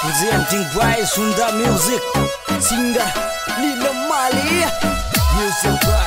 Presenting by Sunda Music Singer Nila Mali. Music by